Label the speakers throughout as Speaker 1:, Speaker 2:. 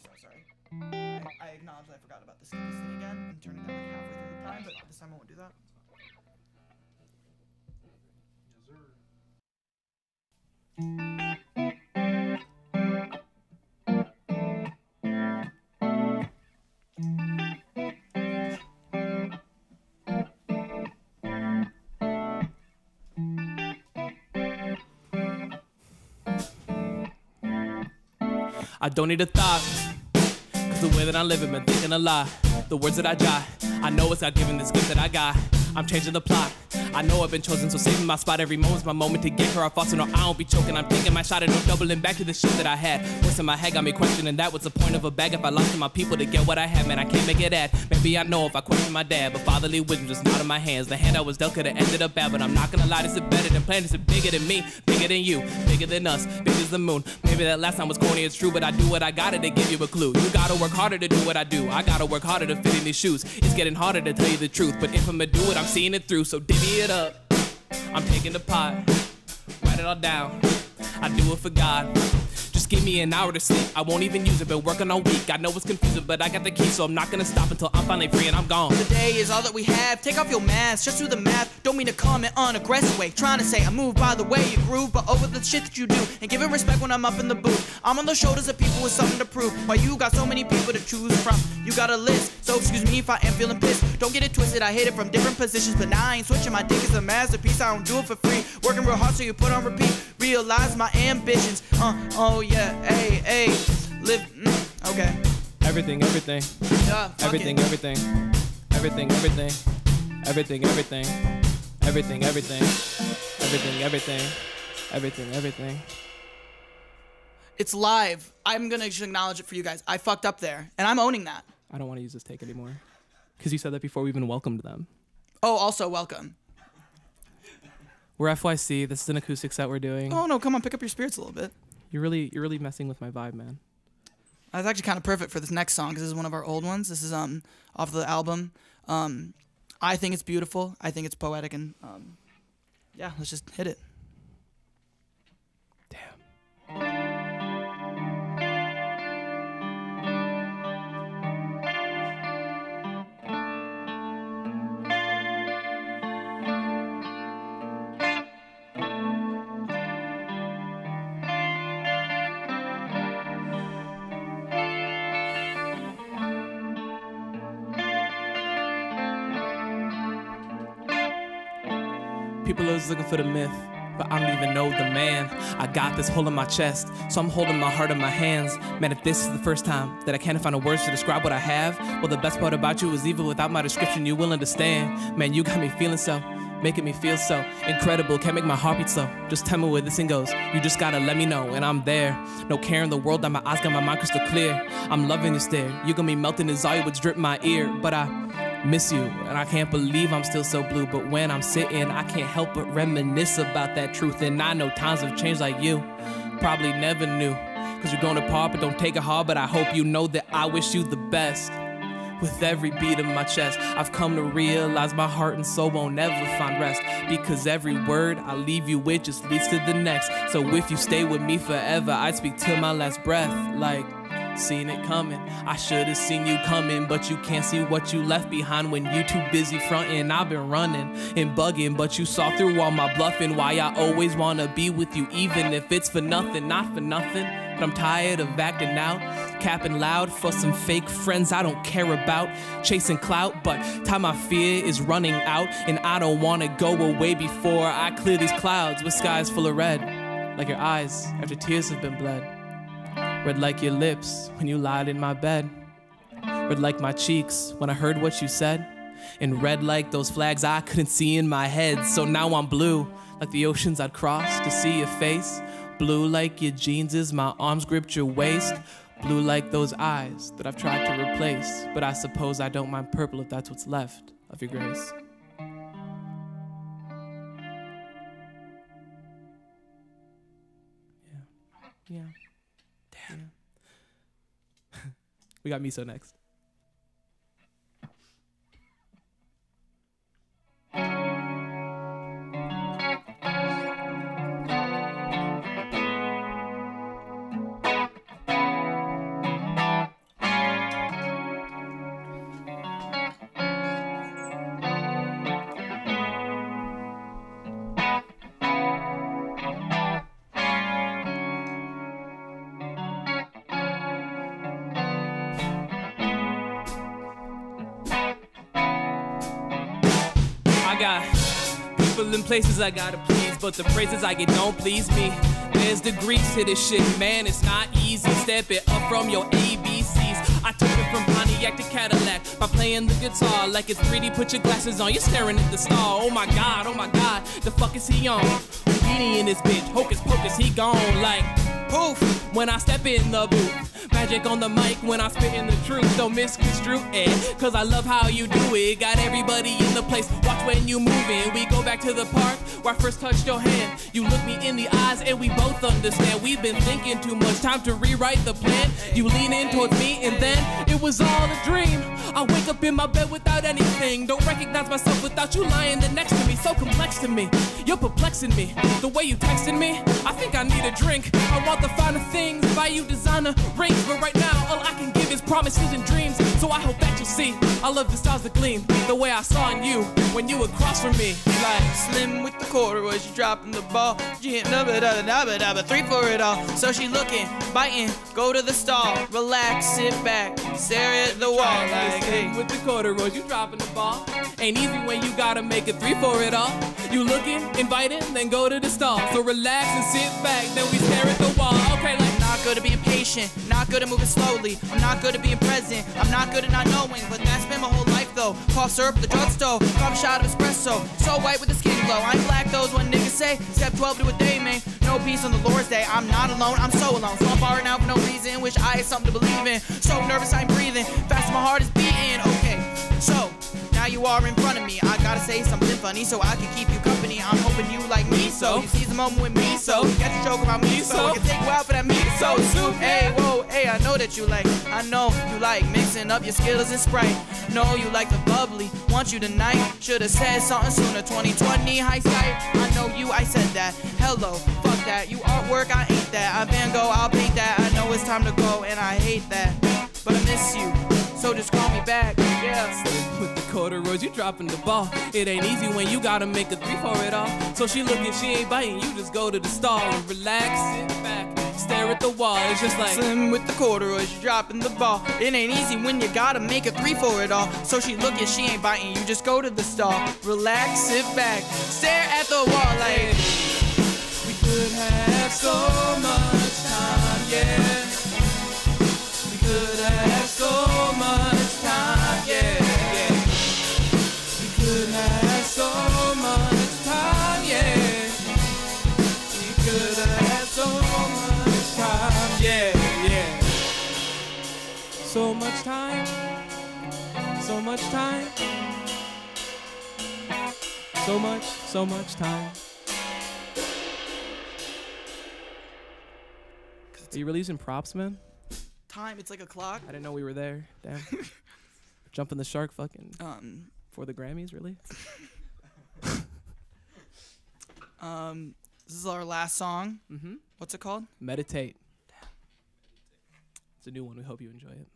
Speaker 1: so sorry. I, I acknowledge that I forgot about the Skippy's thing again and turned it down like halfway through the time, but this time I won't do that.
Speaker 2: I don't need a thought. Cause the way that I'm living, been thinking a lot. The words that I jot, I know it's not giving this gift that I got. I'm changing the plot. I know I've been chosen, so saving my spot every moment's my moment to get her. I fought no, I don't be choking. I'm taking my shot and no doubling back to the shit that I had. What's in my head got me questioning that. What's the point of a bag if I lost to my people to get what I had? Man, I can't make it at. Maybe I know if I question my dad, but fatherly wisdom just not in my hands. The hand I was dealt could have ended up bad, but I'm not gonna lie, this is better than planned. This is bigger than me, bigger than you, bigger than us, bigger as the moon. Maybe that last time was corny, it's true, but I do what I gotta to give you a clue. You gotta work harder to do what I do. I gotta work harder to fit in these shoes. It's getting harder to tell you the truth, but if I'ma do it, I'm seeing it through. So divvy it up. I'm taking the pot, write it all down. I do it for God. Give me an hour to sleep. I won't even use it, been working all week. I know it's confusing, but I got the key, so I'm not gonna stop until I'm finally free and I'm gone.
Speaker 1: The day is all that we have. Take off your mask, just do the math. Don't mean to comment on aggressive way. Trying to say I move by the way you groove, but over the shit that you do. And giving respect when I'm up in the booth. I'm on the shoulders of people with something to prove. Why you got so many people to choose from? You got a list, so excuse me if I am feeling pissed. Don't get it twisted, I hit it from different positions, but now I ain't switching. My dick is a masterpiece, I don't do it for free. Working real hard so you put on repeat. Realize my ambitions. Uh, oh yeah, hey, hey, live. Mm, okay.
Speaker 2: Everything, everything.
Speaker 1: Yeah,
Speaker 2: everything,
Speaker 1: it.
Speaker 2: everything. Everything, everything. Everything, everything. Everything, everything. Everything, everything. Everything, everything.
Speaker 1: It's live. I'm gonna just acknowledge it for you guys. I fucked up there, and I'm owning that.
Speaker 2: I don't want to use this take anymore, because you said that before we even welcomed them.
Speaker 1: Oh, also welcome.
Speaker 2: We're FYC. This is an acoustic set we're doing.
Speaker 1: Oh no, come on, pick up your spirits a little bit.
Speaker 2: You're really, you're really messing with my vibe, man.
Speaker 1: That's actually kind of perfect for this next song because this is one of our old ones. This is um off the album. Um, I think it's beautiful. I think it's poetic, and um, yeah, let's just hit it.
Speaker 2: People always looking for the myth, but I don't even know the man. I got this hole in my chest, so I'm holding my heart in my hands. Man, if this is the first time that I can't find the words to describe what I have, well, the best part about you is even without my description, you will understand. Man, you got me feeling so. Making me feel so incredible, can't make my heart beat slow. Just tell me where this thing goes. You just gotta let me know, and I'm there. No care in the world, that my eyes got my mind crystal clear. I'm loving your stare. You gonna be melting desire, would drip my ear. But I miss you, and I can't believe I'm still so blue. But when I'm sitting, I can't help but reminisce about that truth. And I know times have changed like you probably never knew. Cause you're going apart, but don't take it hard. But I hope you know that I wish you the best. With every beat of my chest, I've come to realize my heart and soul won't ever find rest. Because every word I leave you with just leads to the next. So if you stay with me forever, I'd speak till my last breath. Like, seen it coming. I should have seen you coming, but you can't see what you left behind when you too busy fronting. I've been running and bugging, but you saw through all my bluffing. Why I always wanna be with you, even if it's for nothing, not for nothing. But I'm tired of acting out, capping loud for some fake friends I don't care about, chasing clout. But time I fear is running out, and I don't wanna go away before I clear these clouds with skies full of red, like your eyes after tears have been bled. Red like your lips when you lied in my bed. Red like my cheeks when I heard what you said. And red like those flags I couldn't see in my head. So now I'm blue, like the oceans I'd cross to see your face. Blue like your jeans as my arms gripped your waist. Blue like those eyes that I've tried to replace. But I suppose I don't mind purple if that's what's left of your grace. Yeah. Yeah. Damn. We got Miso next. Got people in places I gotta please, but the praises I get don't please me. There's degrees to this shit, man. It's not easy. Step it up from your ABCs. I took it from Pontiac to Cadillac by playing the guitar like it's pretty. Put your glasses on, you're staring at the star. Oh my god, oh my god, the fuck is he on? Houdini in this bitch, hocus pocus, he gone like poof when I step in the booth. Magic on the mic when I spit in the truth. Don't misconstrue it, cause I love how you do it. Got everybody in the place, when you moving. We go back to the park where I first touched your hand. You look me in the eyes and we both understand. We've been thinking too much, time to rewrite the plan. You lean in towards me and then it was all a dream. I wake up in my bed without anything. Don't recognize myself without you lying there next to me. So complex to me, you're perplexing me. The way you texting me, I think I need a drink. I want the finer things, buy you designer rings. But right now, all I can give is promises and dreams. So I hope that you see, I love the stars that gleam. The way I saw in you when you were across from me. Like
Speaker 1: Slim with the corduroys, she dropping the ball. She hitting da da da da da three for it all. So she looking, biting, go to the stall, relax, sit back, stare at the wall like hey.
Speaker 2: with the corduroys, you dropping the ball. Ain't easy when you gotta make a three for it all. You looking, inviting, then go to the stall. So relax and sit back, then we stare at the wall.
Speaker 1: Not good at being patient, not good at moving slowly. I'm not good at being present, I'm not good at not knowing. But that's been my whole life though. Cough syrup, at the drugstore, coffee shot of espresso. So white with the skin glow. I'm black, those when niggas say. Step 12 to a day, man. No peace on the Lord's day. I'm not alone, I'm so alone. So I'm barring out for no reason. Wish I had something to believe in. So nervous, I'm breathing. Fast, my heart is beating. Now you are in front of me. I gotta say something funny so I can keep you company. I'm hoping you like me, so you seize the moment with me, so you get to joke about me, so I can take you out for that meat. So soup, hey, whoa, hey, I know that you like. I know you like mixing up your Skittles and Sprite. Know you like the bubbly. Want you tonight. Should've said something sooner. 2020 hindsight. I know you. I said that. Hello, fuck that. You artwork, I ain't that. I Van Gogh, I'll paint that. I know it's time to go, and I hate that. But I miss you. So just call me back. Yeah.
Speaker 2: Corduroys, you dropping the ball. It ain't easy when you gotta make a three for it all. So she looking, she ain't biting. You just go to the stall and relax, sit back, stare at the wall. It's just like
Speaker 1: Slim with the corduroys, you dropping the ball. It ain't easy when you gotta make a three for it all. So she looking, she ain't biting. You just go to the stall, relax, sit back, stare at the wall like.
Speaker 2: we could have so much time, yeah. We could have so much So much time, so much time. So much, so much time. Are you really using props, man?
Speaker 1: Time, it's like a clock.
Speaker 2: I didn't know we were there. Damn. Jumping the shark fucking
Speaker 1: Um,
Speaker 2: for the Grammys, really?
Speaker 1: um, this is our last song.
Speaker 2: Mm-hmm.
Speaker 1: What's it called?
Speaker 2: Meditate. It's a new one. We hope you enjoy it.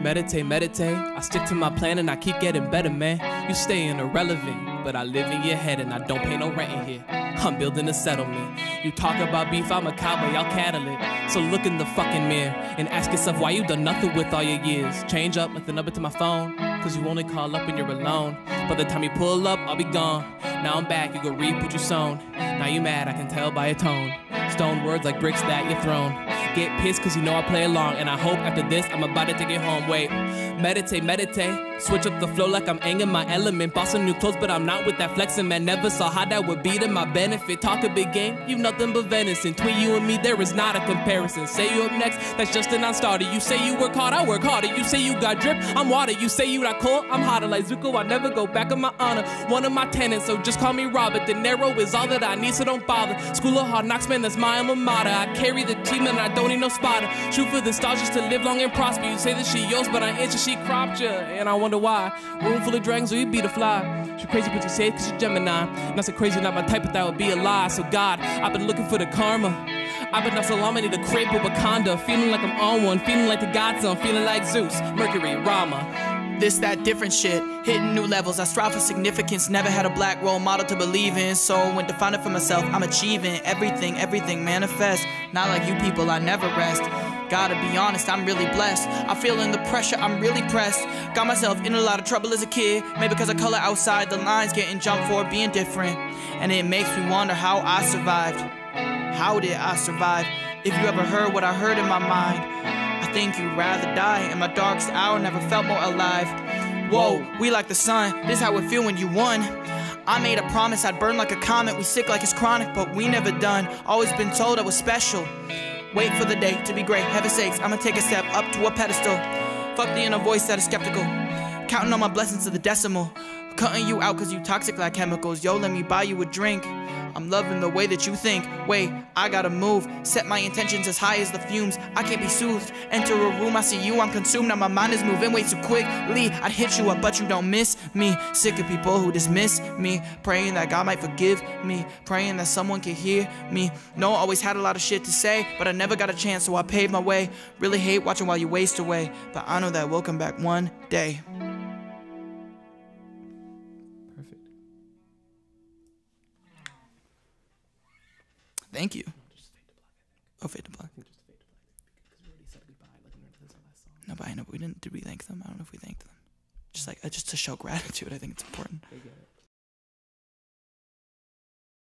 Speaker 2: Meditate, meditate. I stick to my plan and I keep getting better, man. You staying irrelevant, but I live in your head and I don't pay no rent in here. I'm building a settlement. You talk about beef, I'm a cowboy, I'll cattle it. So look in the fucking mirror and ask yourself why you done nothing with all your years. Change up, like the number to my phone, cause you only call up when you're alone. By the time you pull up, I'll be gone. Now I'm back, you go reap what you sown. Now you mad, I can tell by your tone. Stone words like bricks that you're thrown. Get pissed cause you know I play along. And I hope after this I'm about to take it home. Wait, meditate, meditate. Switch up the flow like I'm in my element. Bought some new clothes, but I'm not with that flexing, man. Never saw how that would be to my benefit. Talk a big game, you nothing but venison. Between you and me, there is not a comparison. Say you up next, that's just a non-starter. You say you work hard, I work harder. You say you got drip, I'm water. You say you not cold, I'm hotter. Like Zuko, I never go back on my honor. One of my tenants, so just call me Robert. The narrow is all that I need, so don't bother. School of hard knocks, man, that's my alma mater. I carry the team and I don't need no spotter. Shoot for the stars just to live long and prosper. You say that she yours, but I answer she cropped ya. And I wonder why. Room full of dragons, or you be the fly. She crazy, but you say it cause Gemini. Not so crazy, not my type, but that would be a lie. So God, I've been looking for the karma. I've been so long, I need a crib with Wakanda. Feeling like I'm on one, feeling like the godson, feeling like Zeus, Mercury, Rama.
Speaker 1: This, that, different shit. Hitting new levels. I strive for significance. Never had a black role model to believe in. So when it for myself, I'm achieving everything, everything manifest. Not like you people, I never rest. Gotta be honest, I'm really blessed. I'm feeling the pressure, I'm really pressed. Got myself in a lot of trouble as a kid. Maybe because I color outside the lines, getting jumped for being different. And it makes me wonder how I survived. How did I survive? If you ever heard what I heard in my mind, think you'd rather die. In my darkest hour, never felt more alive. Whoa, we like the sun. This how it feel when you won. I made a promise I'd burn like a comet. We sick like it's chronic, but we never done. Always been told I was special. Wait for the day to be great. Heaven sakes, I'ma take a step up to a pedestal. Fuck the inner voice that is skeptical. Counting on my blessings to the decimal. Cutting you out cause you toxic like chemicals. Yo, let me buy you a drink. I'm loving the way that you think. Wait, I gotta move. Set my intentions as high as the fumes. I can't be soothed. Enter a room, I see you, I'm consumed. Now my mind is moving way too quickly. I'd hit you up, but you don't miss me. Sick of people who dismiss me. Praying that God might forgive me. Praying that someone can hear me. No, I always had a lot of shit to say, but I never got a chance, so I paved my way. Really hate watching while you waste away, but I know that we'll come back one day. Thank you. Oh, fade to black.
Speaker 2: Just fade to black because we already said goodbye like we this last song.
Speaker 1: No, but I know, but we didn't. Did we thank them? I don't know if we thanked them. Just like uh, just to show gratitude, I think it's important.
Speaker 2: They get it.